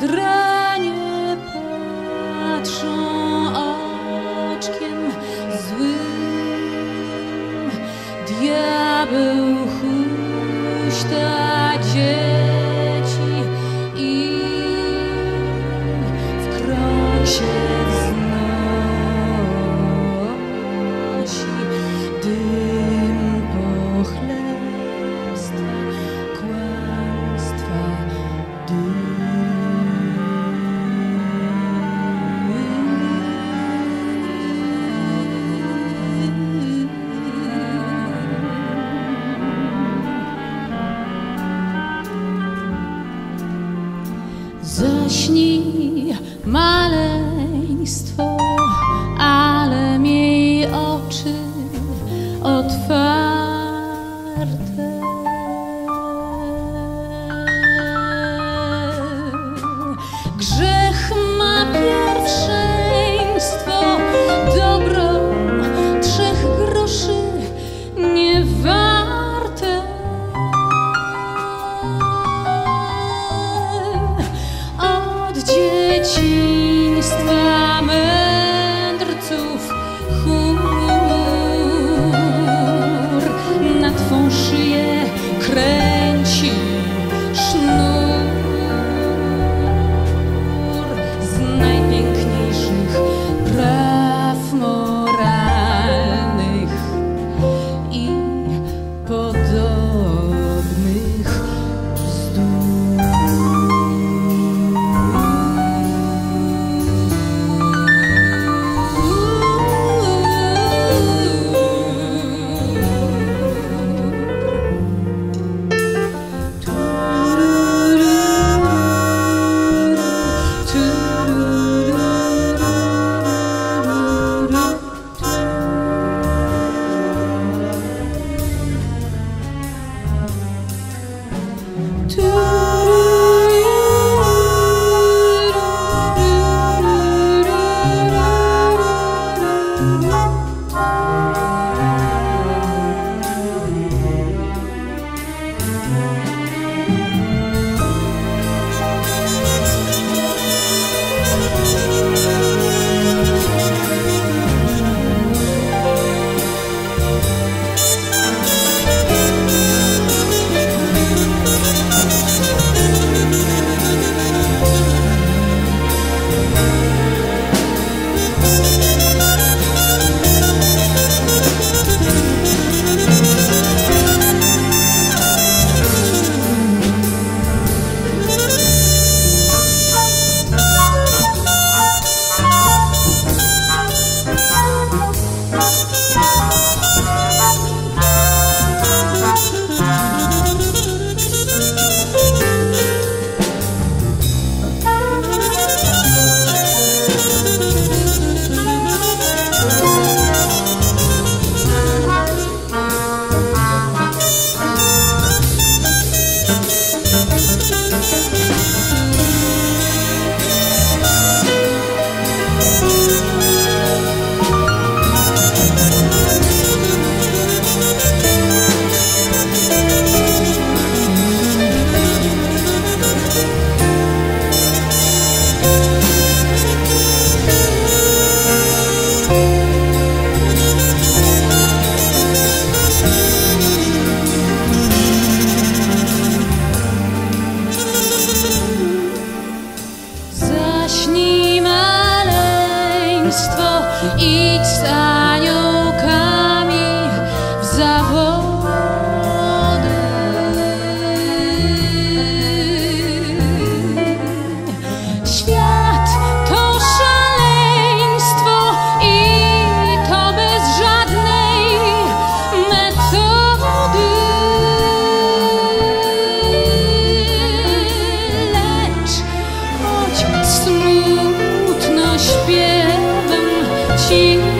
dranie patrzą oczkiem złym. Diabeł huśta. maleństwo, ale miej oczy otwarte. to śpiewem ci